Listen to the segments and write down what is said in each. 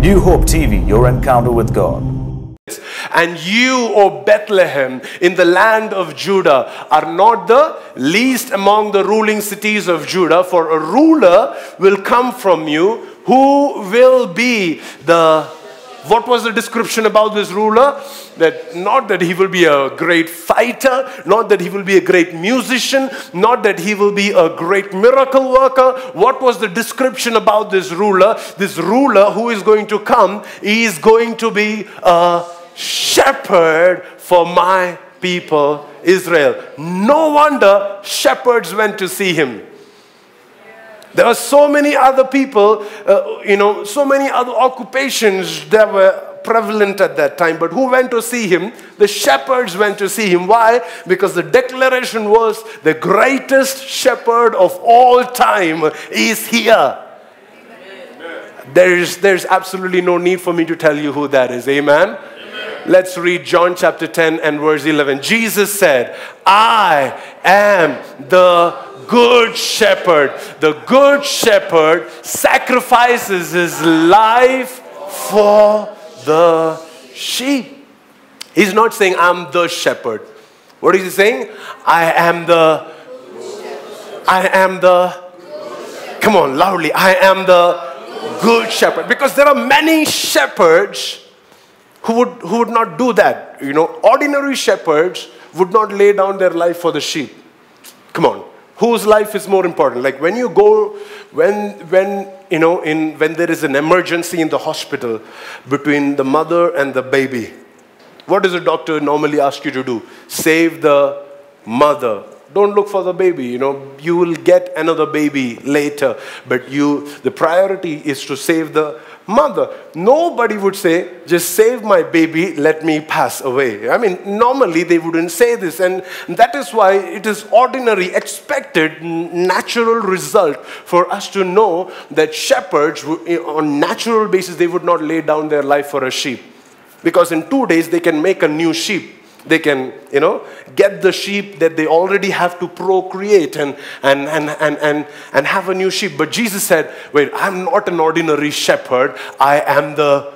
New Hope TV, your encounter with God. And you, O Bethlehem, in the land of Judah, are not the least among the ruling cities of Judah, for a ruler will come from you who will be the what was the description about this ruler? That not that he will be a great fighter, not that he will be a great musician, not that he will be a great miracle worker. What was the description about this ruler? This ruler who is going to come, is going to be a shepherd for my people Israel. No wonder shepherds went to see him. There are so many other people, uh, you know, so many other occupations that were prevalent at that time. But who went to see him? The shepherds went to see him. Why? Because the declaration was the greatest shepherd of all time is here. There's, there's absolutely no need for me to tell you who that is. Amen? Let's read John chapter 10 and verse 11. Jesus said, I am the good shepherd. The good shepherd sacrifices his life for the sheep. He's not saying, I'm the shepherd. What is he saying? I am the, I am the, come on, loudly, I am the good shepherd. Because there are many shepherds who would, who would not do that. You know, ordinary shepherds would not lay down their life for the sheep. Come on whose life is more important. Like when you go when when you know in when there is an emergency in the hospital between the mother and the baby what does a doctor normally ask you to do? Save the mother. Don't look for the baby you know. You will get another baby later but you the priority is to save the mother. Nobody would say, just save my baby, let me pass away. I mean, normally they wouldn't say this. And that is why it is ordinary, expected, natural result for us to know that shepherds, eh, on natural basis, they would not lay down their life for a sheep. Because in two days, they can make a new sheep they can you know get the sheep that they already have to procreate and and and and and, and have a new sheep. But jesus said wait i'm not an ordinary shepherd. I am the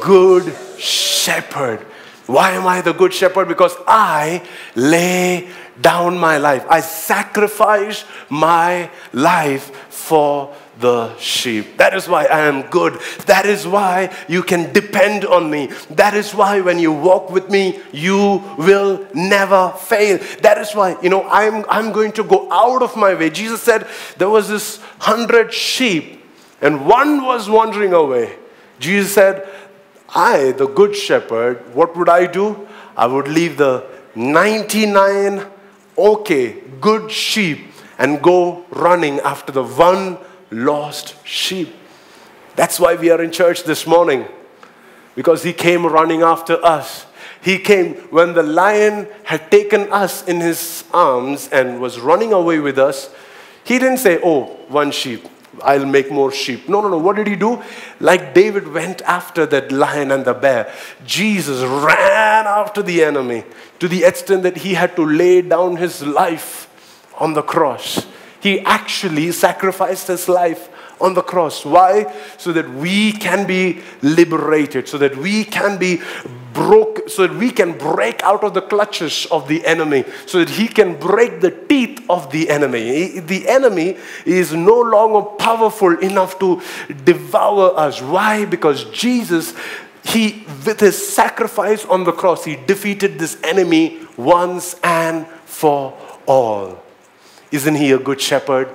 good shepherd. Why am i the good shepherd? Because i lay down my life i sacrifice my life for the sheep. That is why I am good. That is why you can depend on me. That is why when you walk with me, you will never fail. That is why, you know, I'm, I'm going to go out of my way. Jesus said there was this hundred sheep and one was wandering away. Jesus said, I, the good shepherd, what would I do? I would leave the 99 okay, good sheep and go running after the one lost sheep. That's why we are in church this morning, because He came running after us. He came when the lion had taken us in his arms and was running away with us. He didn't say, Oh, one sheep, I'll make more sheep. No, no, no. What did he do? Like David went after that lion and the bear, Jesus ran after the enemy to the extent that he had to lay down his life on the cross. He actually sacrificed his life on the cross. Why? So that we can be liberated, so that we can be broke, so that we can break out of the clutches of the enemy, so that he can break the teeth of the enemy. The enemy is no longer powerful enough to devour us. Why? Because Jesus he with his sacrifice on the cross he defeated this enemy once and for all isn't he a good shepherd?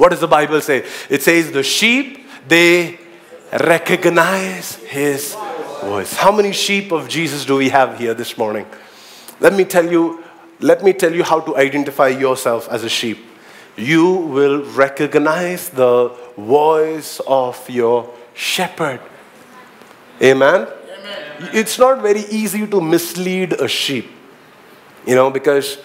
What does the Bible say? It says, The sheep, they recognize his voice. How many sheep of Jesus do we have here this morning? Let me tell you, let me tell you how to identify yourself as a sheep. You will recognize the voice of your shepherd. Amen? Amen. It's not very easy to mislead a sheep, you know, because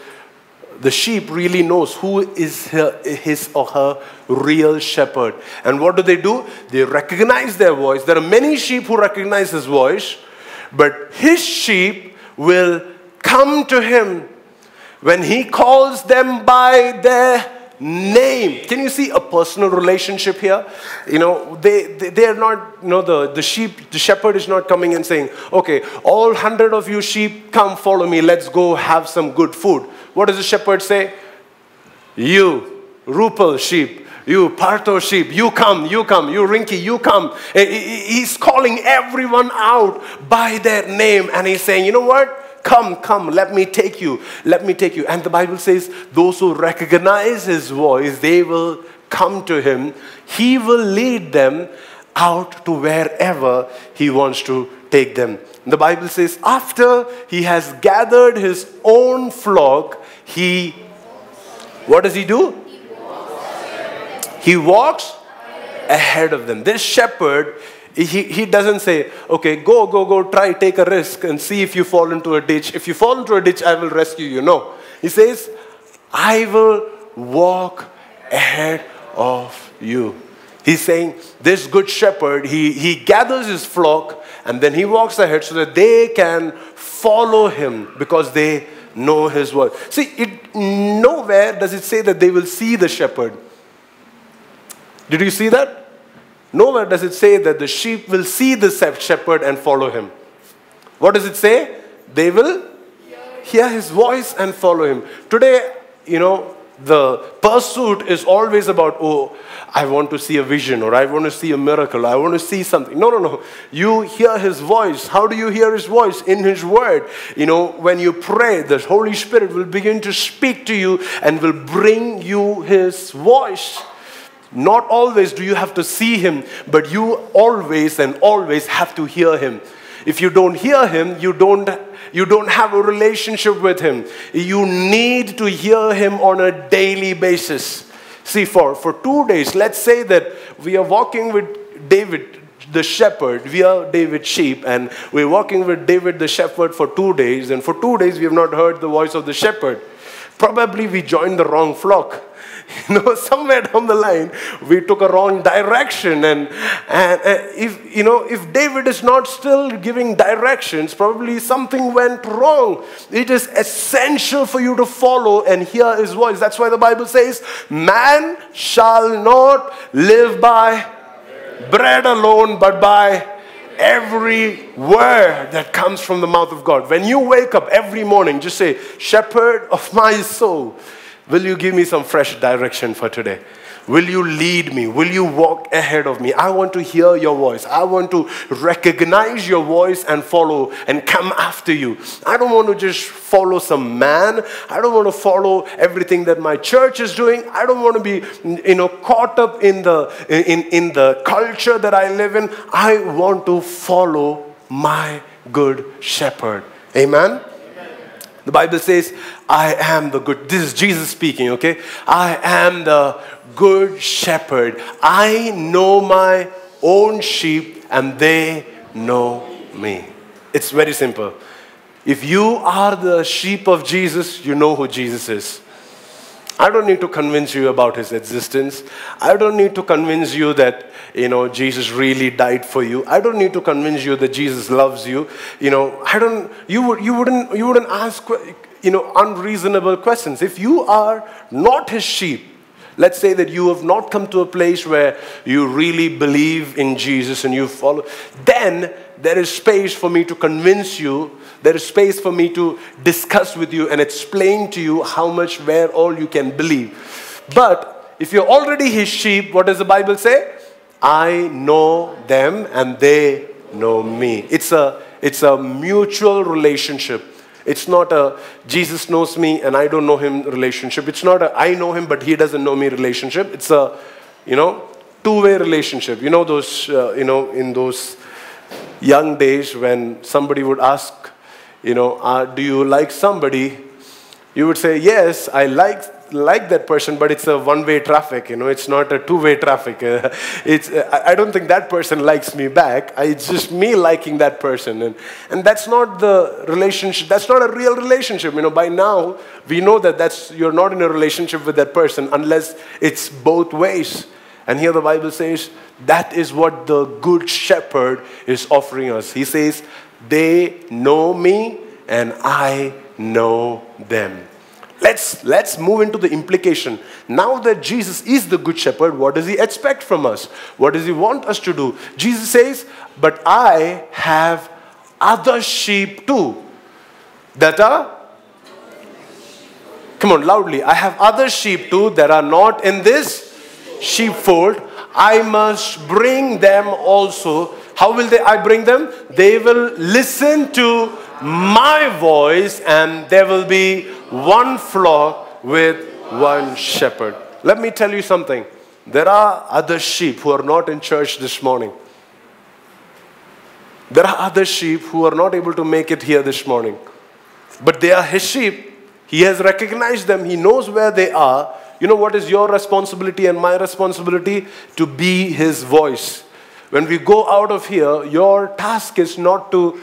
the sheep really knows who is his or her real shepherd. And what do they do? They recognize their voice. There are many sheep who recognize his voice, but his sheep will come to him when he calls them by their name. Can you see a personal relationship here? You know, they, they, they, are not, you know, the, the sheep, the shepherd is not coming and saying, okay, all hundred of you sheep, come follow me, let's go have some good food. What does the shepherd say? You, Rupal sheep, you Partho sheep, you come, you come, you Rinky, you come. He's calling everyone out by their name and he's saying, you know what? Come, come, let me take you. Let me take you. And the Bible says, those who recognize his voice, they will come to him. He will lead them out to wherever he wants to take them. The Bible says, after he has gathered his own flock, he, what does he do? He walks ahead of them. This shepherd he, he doesn't say, okay, go, go, go, try, take a risk and see if you fall into a ditch. If you fall into a ditch, I will rescue you. No. He says, I will walk ahead of you. He's saying, this good shepherd, he, he gathers his flock and then he walks ahead so that they can follow him because they know his word. See, it, nowhere does it say that they will see the shepherd. Did you see that? Nowhere does it say that the sheep will see the shepherd and follow him. What does it say? They will hear his voice and follow him. Today, you know, the pursuit is always about, oh, I want to see a vision or I want to see a miracle. I want to see something. No, no, no. You hear his voice. How do you hear his voice? In his word. You know, when you pray, the Holy Spirit will begin to speak to you and will bring you his voice. Not always do you have to see him, but you always and always have to hear him. If you don't hear him, you don't, you don't have a relationship with him. You need to hear him on a daily basis. See, for, for two days, let's say that we are walking with David, the shepherd, we are David's sheep, and we're walking with David the shepherd for two days, and for two days we have not heard the voice of the shepherd. Probably we joined the wrong flock. you know, somewhere down the line, we took a wrong direction. And, and, if, you know, if David is not still giving directions, probably something went wrong. It is essential for you to follow and hear his voice. That's why the Bible says, man shall not live by bread alone, but by every word that comes from the mouth of God. When you wake up every morning, just say, Shepherd of my soul, Will you give me some fresh direction for today? Will you lead me? Will you walk ahead of me? I want to hear your voice. I want to recognize your voice and follow and come after you. I don't want to just follow some man. I don't want to follow everything that my church is doing. I don't want to be you know caught up in the in, in the culture that I live in. I want to follow my good shepherd. Amen. The Bible says, I am the good. This is Jesus speaking, okay? I am the good shepherd. I know my own sheep and they know me. It's very simple. If you are the sheep of Jesus, you know who Jesus is. I don't need to convince you about his existence. I don't need to convince you that, you know, Jesus really died for you. I don't need to convince you that Jesus loves you. You know, I don't, you, would, you, wouldn't, you wouldn't ask, you know, unreasonable questions. If you are not his sheep, let's say that you have not come to a place where you really believe in Jesus and you follow, then there is space for me to convince you there is space for me to discuss with you and explain to you how much, where all you can believe. But if you're already his sheep, what does the Bible say? I know them and they know me. It's a, it's a mutual relationship. It's not a Jesus knows me and I don't know him relationship. It's not a I know him but he doesn't know me relationship. It's a, you know, two-way relationship. You know those, uh, you know, in those young days when somebody would ask you know, uh, do you like somebody? You would say, yes, I like, like that person, but it's a one-way traffic, you know, it's not a two-way traffic. Uh, it's, uh, I don't think that person likes me back. It's just me liking that person. And, and that's not the relationship, that's not a real relationship. You know, by now, we know that that's, you're not in a relationship with that person unless it's both ways. And here the Bible says that is what the good shepherd is offering us. He says, they know me and I know them. let's let's move into the implication. Now that jesus is the good shepherd what does he expect from us? What does he want us to do? Jesus says but i have other sheep too that are come on loudly. I have other sheep too that are not in this sheepfold. I must bring them also how will they i bring them? They will listen to my voice and there will be one flock with one shepherd. Let me tell you something. There are other sheep who are not in church this morning. There are other sheep who are not able to make it here this morning. But they are his sheep. He has recognized them. He knows where they are. You know what is your responsibility and my responsibility? To be his voice when we go out of here your task is not to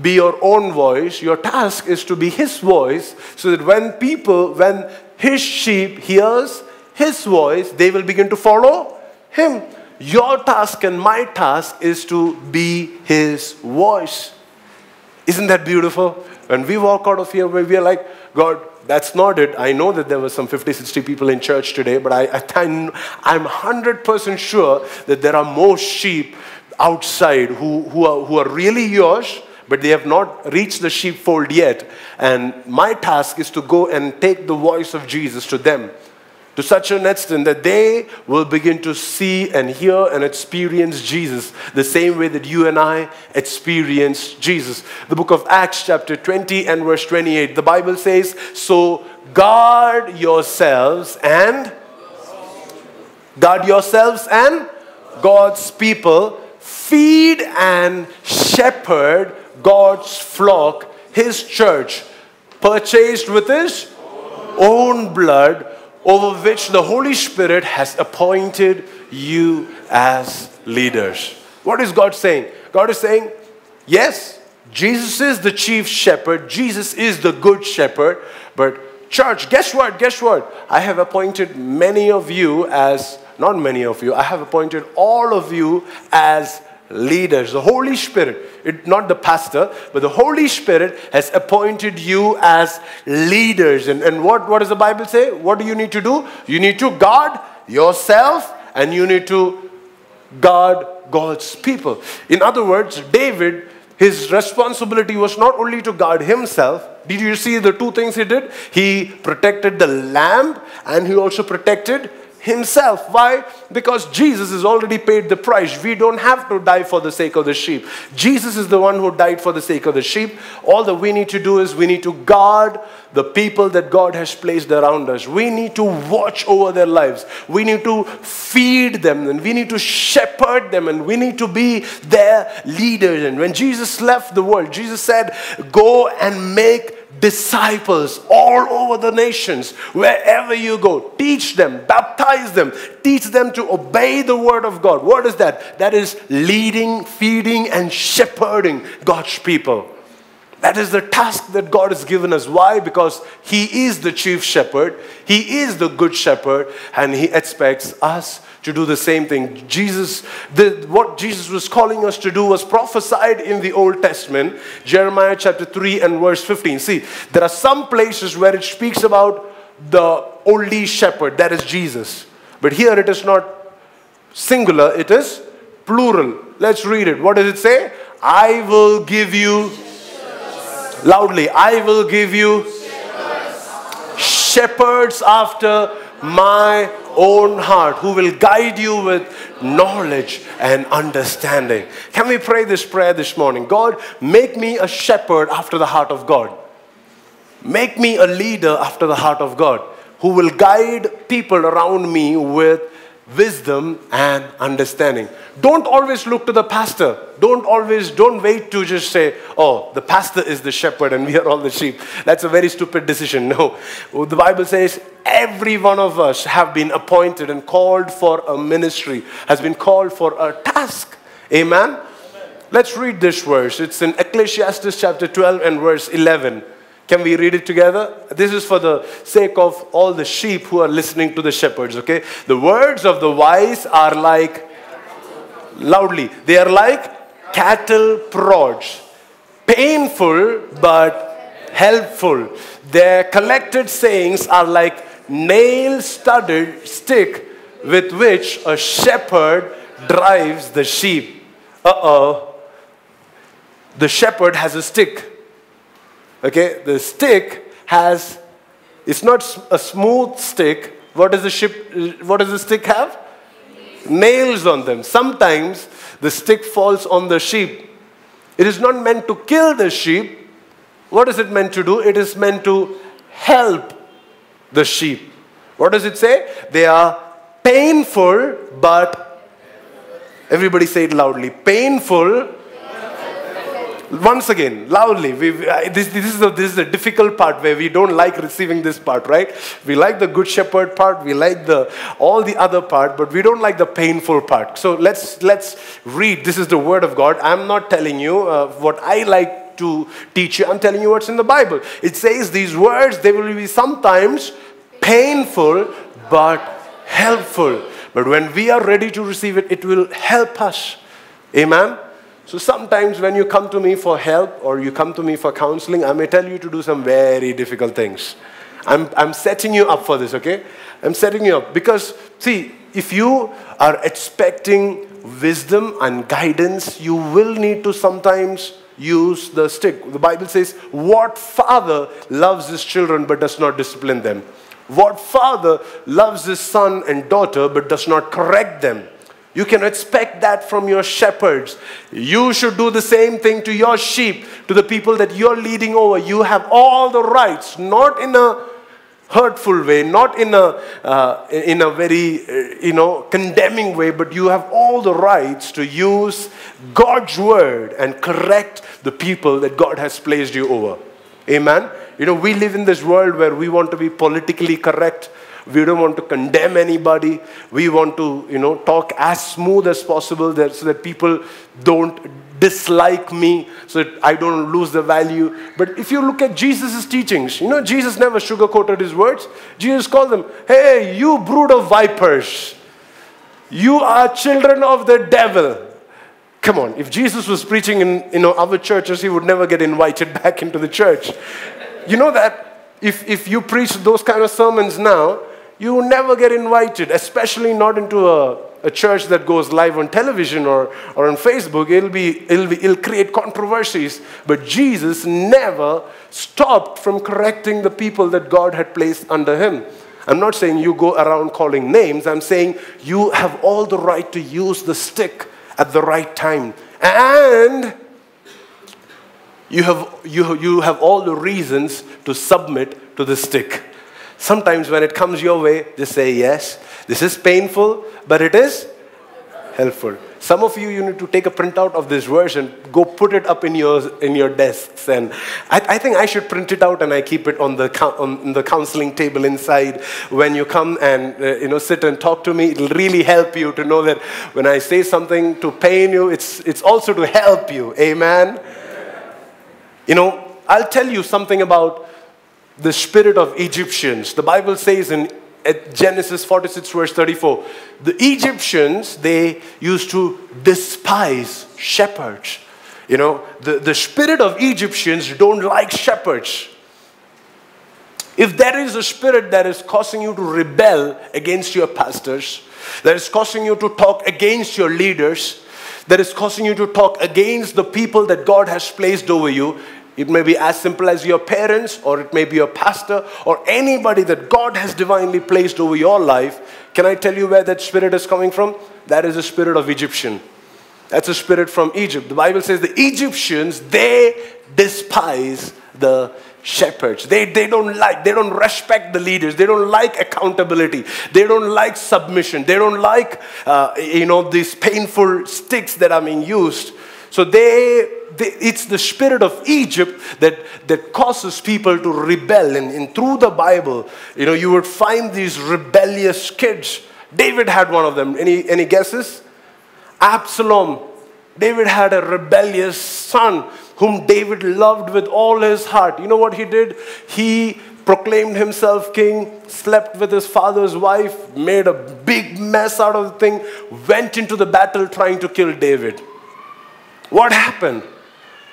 be your own voice. Your task is to be his voice so that when people, when his sheep hears his voice, they will begin to follow him. Your task and my task is to be his voice. Isn't that beautiful? When we walk out of here, we are like, God, that's not it. I know that there were some 50, 60 people in church today, but I, I, I'm 100% sure that there are more sheep outside who, who, are, who are really yours but they have not reached the sheepfold yet. And my task is to go and take the voice of Jesus to them to such an extent that they will begin to see and hear and experience Jesus the same way that you and I experience Jesus. The book of Acts, chapter 20 and verse 28, the Bible says, So guard yourselves and guard yourselves and God's people, feed and shepherd God's flock, His church, purchased with His own blood, over which the Holy Spirit has appointed you as leaders. What is God saying? God is saying, yes, Jesus is the chief shepherd, Jesus is the good shepherd, but church, guess what? Guess what? I have appointed many of you as, not many of you, I have appointed all of you as leaders. The Holy Spirit, it, not the pastor, but the Holy Spirit has appointed you as leaders. And, and what, what does the Bible say? What do you need to do? You need to guard yourself and you need to guard God's people. In other words, David, his responsibility was not only to guard himself. Did you see the two things he did? He protected the lamb and he also protected himself. Why? Because Jesus has already paid the price. We don't have to die for the sake of the sheep. Jesus is the one who died for the sake of the sheep. All that we need to do is we need to guard the people that God has placed around us. We need to watch over their lives. We need to feed them and we need to shepherd them and we need to be their leaders. And when Jesus left the world, Jesus said, Go and make disciples all over the nations, wherever you go. Teach them, baptize them, teach them to obey the word of God. What is that? That is leading, feeding, and shepherding God's people. That is the task that God has given us. Why? Because He is the chief shepherd, He is the good shepherd, and He expects us to do the same thing. Jesus, the, what Jesus was calling us to do was prophesied in the Old Testament, Jeremiah chapter 3 and verse 15. See, there are some places where it speaks about the only shepherd, that is Jesus. But here it is not singular, it is plural. Let's read it. What does it say? I will give you, loudly, I will give you shepherds after my own heart, who will guide you with knowledge and understanding. Can we pray this prayer this morning? God, make me a shepherd after the heart of God. Make me a leader after the heart of God who will guide people around me with wisdom and understanding. Don't always look to the pastor. Don't always, don't wait to just say, oh, the pastor is the shepherd and we are all the sheep. That's a very stupid decision. No. The Bible says every one of us have been appointed and called for a ministry, has been called for a task. Amen? Amen. Let's read this verse. It's in Ecclesiastes chapter 12 and verse 11. Can we read it together? This is for the sake of all the sheep who are listening to the shepherds, okay? The words of the wise are like, loudly, they are like cattle prods, painful but helpful. Their collected sayings are like nail studded stick with which a shepherd drives the sheep. Uh oh. The shepherd has a stick. Okay, the stick has, it's not a smooth stick. What does the ship, what does the stick have? Nails on them. Sometimes the stick falls on the sheep. It is not meant to kill the sheep. What is it meant to do? It is meant to help the sheep. What does it say? They are painful, but everybody say it loudly painful. Once again, loudly. We, this, this, is the, this is a difficult part where we don't like receiving this part, right? We like the good shepherd part, we like the all the other part, but we don't like the painful part. So let's let's read. This is the word of God. I'm not telling you uh, what I like to teach you. I'm telling you what's in the Bible. It says these words, they will be sometimes painful, but helpful. But when we are ready to receive it, it will help us. Amen? So sometimes when you come to me for help or you come to me for counseling, I may tell you to do some very difficult things. I'm, I'm setting you up for this, okay? I'm setting you up because, see, if you are expecting wisdom and guidance, you will need to sometimes use the stick. The Bible says, What father loves his children but does not discipline them? What father loves his son and daughter but does not correct them? You can expect that from your shepherds. You should do the same thing to your sheep, to the people that you're leading over. You have all the rights, not in a hurtful way, not in a, uh, in a very, uh, you know, condemning way, but you have all the rights to use God's word and correct the people that God has placed you over. Amen? You know, we live in this world where we want to be politically correct. We don't want to condemn anybody. We want to, you know, talk as smooth as possible so that people don't dislike me, so that I don't lose the value. But if you look at Jesus' teachings, you know, Jesus never sugarcoated his words. Jesus called them, hey, you brood of vipers. You are children of the devil. Come on, if Jesus was preaching in you know, other churches, he would never get invited back into the church. You know that if, if you preach those kind of sermons now, you never get invited, especially not into a, a church that goes live on television or, or on Facebook. It'll, be, it'll, be, it'll create controversies. But Jesus never stopped from correcting the people that God had placed under him. I'm not saying you go around calling names. I'm saying you have all the right to use the stick at the right time. And you have, you, you have all the reasons to submit to the stick. Sometimes when it comes your way, just say, Yes, this is painful, but it is helpful. Some of you, you need to take a printout of this verse and go put it up in your, in your desks. And I, I think I should print it out and I keep it on the, on the counseling table inside. When you come and uh, you know, sit and talk to me, it'll really help you to know that when I say something to pain you, it's, it's also to help you. Amen? You know, I'll tell you something about the spirit of Egyptians. The Bible says in Genesis 46, verse 34, the Egyptians, they used to despise shepherds. You know, the, the spirit of Egyptians don't like shepherds. If there is a spirit that is causing you to rebel against your pastors, that is causing you to talk against your leaders, that is causing you to talk against the people that God has placed over you, it may be as simple as your parents, or it may be your pastor, or anybody that God has divinely placed over your life. Can I tell you where that spirit is coming from? That is the spirit of Egyptian. That's a spirit from Egypt. The Bible says the Egyptians, they despise the shepherds. They, they don't like, they don't respect the leaders. They don't like accountability. They don't like submission. They don't like, uh, you know, these painful sticks that are being used. So they, they, it's the spirit of Egypt that, that causes people to rebel. And, and through the Bible, you know, you would find these rebellious kids. David had one of them. Any, any guesses? Absalom. David had a rebellious son whom David loved with all his heart. You know what he did? He proclaimed himself king, slept with his father's wife, made a big mess out of the thing, went into the battle trying to kill David. What happened?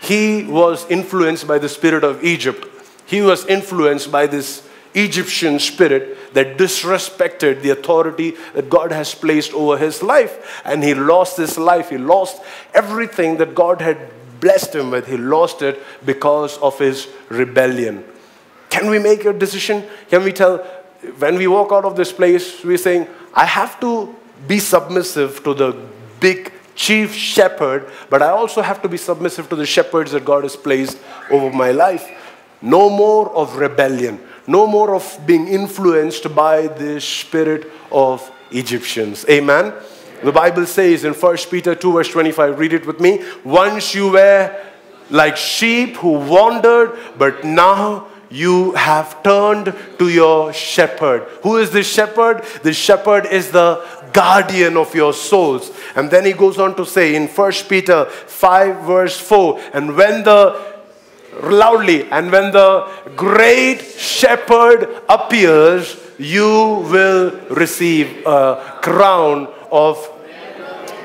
He was influenced by the spirit of Egypt. he was influenced by this Egyptian spirit that disrespected the authority that God has placed over his life. And he lost his life. He lost everything that God had blessed him with. He lost it because of his rebellion. Can we make a decision? Can we tell, when we walk out of this place, we're saying, I have to be submissive to the big chief shepherd, but I also have to be submissive to the shepherds that God has placed over my life. No more of rebellion no more of being influenced by the spirit of Egyptians. Amen. The Bible says in 1 Peter 2, verse 25, read it with me. Once you were like sheep who wandered, but now you have turned to your shepherd. Who is the shepherd? The shepherd is the guardian of your souls. And then he goes on to say in 1 Peter 5, verse 4, and when the loudly. And when the great shepherd appears, you will receive a crown of,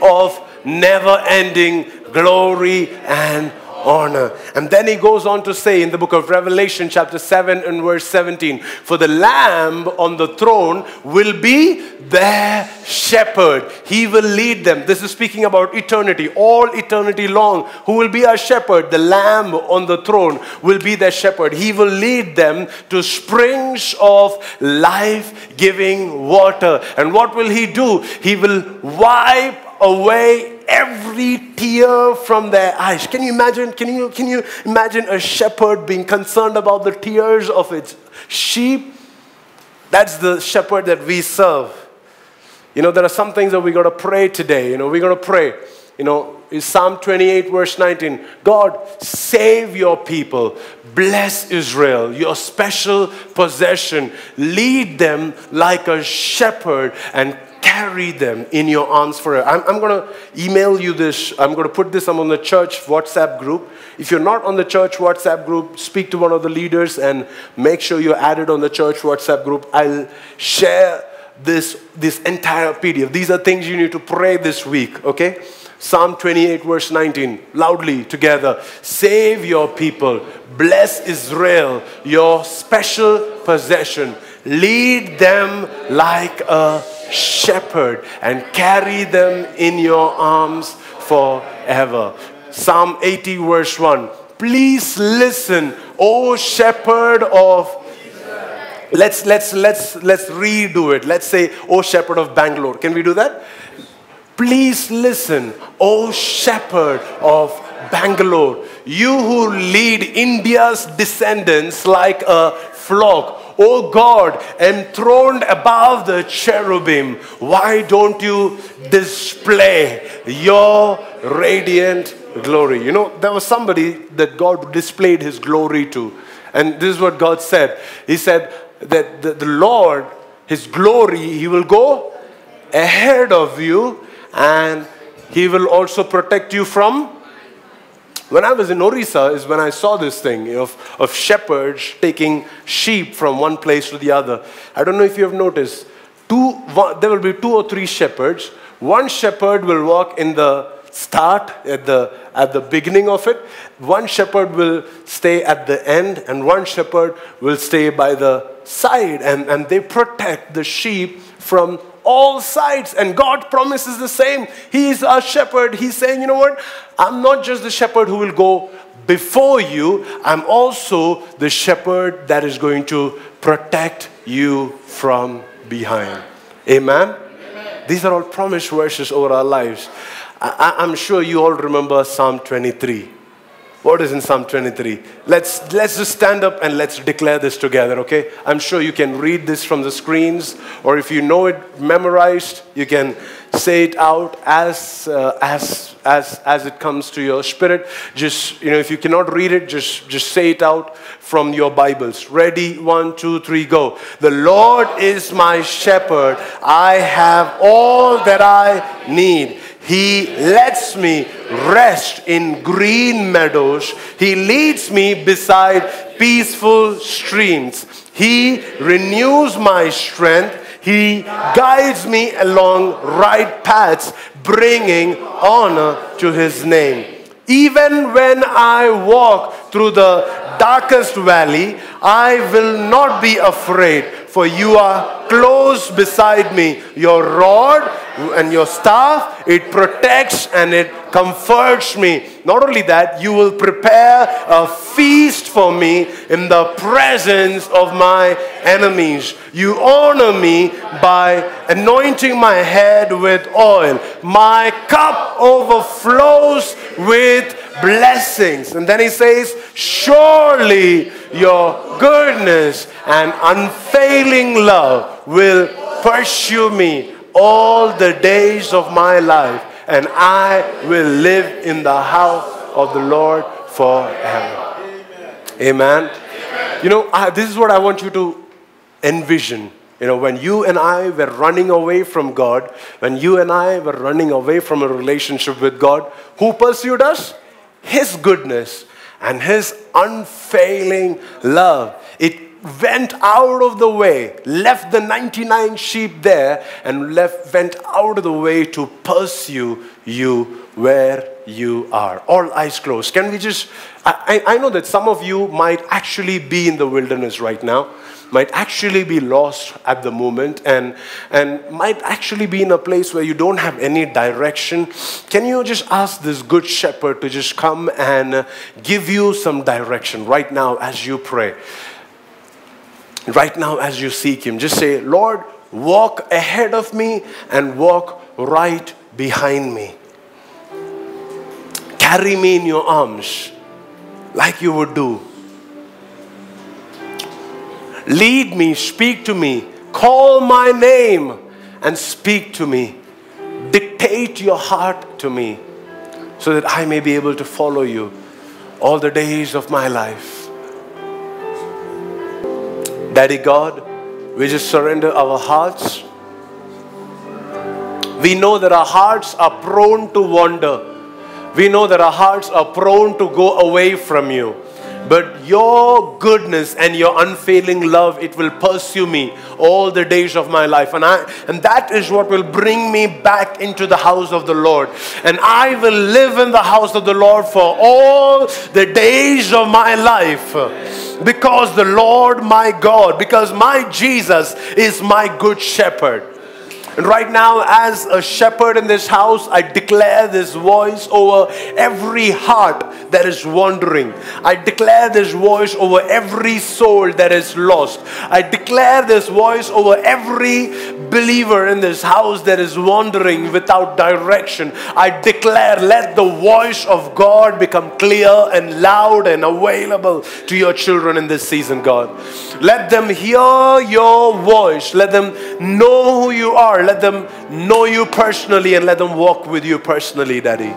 of never ending glory and honor. And then he goes on to say in the book of Revelation, chapter 7 and verse 17, For the Lamb on the throne will be their shepherd. He will lead them. This is speaking about eternity, all eternity long. Who will be our shepherd? The Lamb on the throne will be their shepherd. He will lead them to springs of life giving water. And what will he do? He will wipe away every tear from their eyes. Can you imagine? Can you, can you imagine a shepherd being concerned about the tears of its sheep? That's the shepherd that we serve. You know, there are some things that we got to pray today. You know, we're going to pray. You know, is Psalm 28, verse 19. God, save your people. Bless Israel, your special possession. Lead them like a shepherd and carry them in your arms forever. I'm, I'm going to email you this. I'm going to put this on the church WhatsApp group. If you're not on the church WhatsApp group, speak to one of the leaders and make sure you're added on the church WhatsApp group. I'll share this, this entire PDF. These are things you need to pray this week, okay? Psalm 28, verse 19, loudly together. Save your people, bless Israel, your special possession. Lead them like a shepherd and carry them in your arms forever. Psalm 80, verse 1. Please listen, O shepherd of Let's let's let's let's redo it. Let's say, O shepherd of Bangalore. Can we do that? Please listen, O shepherd of Bangalore, you who lead India's descendants like a flock O God, enthroned above the cherubim, why don't you display your radiant glory? You know, there was somebody that God displayed his glory to. And this is what God said. He said that the, the Lord, his glory, he will go ahead of you and he will also protect you from when I was in Orissa is when I saw this thing of, of shepherds taking sheep from one place to the other. I don't know if you have noticed. Two, one, there will be two or three shepherds. One shepherd will walk in the start, at the, at the beginning of it. One shepherd will stay at the end, and one shepherd will stay by the side. And, and they protect the sheep from all sides. And God promises the same. He is our shepherd. He's saying, you know what? I'm not just the shepherd who will go before you, I'm also the shepherd that is going to protect you from behind. Amen? Amen. These are all promise verses over our lives. I, am sure you all remember Psalm 23. What is in Psalm 23? Let's, let's just stand up and let's declare this together, okay? I'm sure you can read this from the screens, or if you know it memorized, you can say it out as, uh, as, as, as it comes to your spirit. Just, you know, if you cannot read it, just, just say it out from your Bibles. Ready? One, two, three, go. The Lord is my shepherd. I have all that I need. He lets me rest in green meadows. He leads me beside peaceful streams. He renews my strength. He guides me along right paths, bringing honor to his name. Even when I walk through the darkest valley, I will not be afraid, for you are close beside me. Your rod and your staff, it protects and it comforts me. Not only that, you will prepare a feast for me in the presence of my enemies. You honor me by anointing my head with oil. My cup overflows with blessings. And then he says, Surely your goodness and unfailing love will pursue me all the days of my life, and I will live in the house of the Lord forever. Amen. Amen. You know, I, this is what I want you to envision. You know, when you and I were running away from God, when you and I were running away from a relationship with God, who pursued us? His goodness and His unfailing love. Went out of the way, left the 99 sheep there, and left, went out of the way to pursue you where you are. All eyes closed. Can we just, I, I know that some of you might actually be in the wilderness right now might actually be lost at the moment and, and might actually be in a place where you don't have any direction, can you just ask this good shepherd to just come and give you some direction right now as you pray? Right now, as you seek Him, just say, Lord, walk ahead of me and walk right behind me. Carry me in your arms like you would do Lead me, speak to me, call my name and speak to me. Dictate your heart to me so that I may be able to follow you all the days of my life. Daddy God, we just surrender our hearts. We know that our hearts are prone to wander. We know that our hearts are prone to go away from you. But your goodness and your unfailing love, it will pursue me all the days of my life. And, I, and that is what will bring me back into the house of the Lord. And I will live in the house of the Lord for all the days of my life. Because the Lord my God, because my Jesus is my good shepherd. And right now, as a shepherd in this house, I declare this voice over every heart that is wandering. I declare this voice over every soul that is lost. I declare this voice over every believer in this house that is wandering without direction. I declare, let the voice of God become clear and loud and available to your children in this season, God. Let them hear your voice. Let them know who you are let them know you personally and let them walk with you personally, Daddy.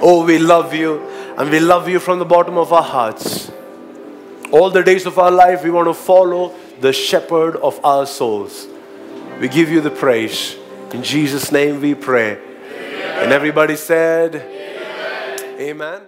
Oh, we love you and we love you from the bottom of our hearts. All the days of our life, we want to follow the shepherd of our souls. We give you the praise. In Jesus' name we pray. Amen. And everybody said, Amen. Amen.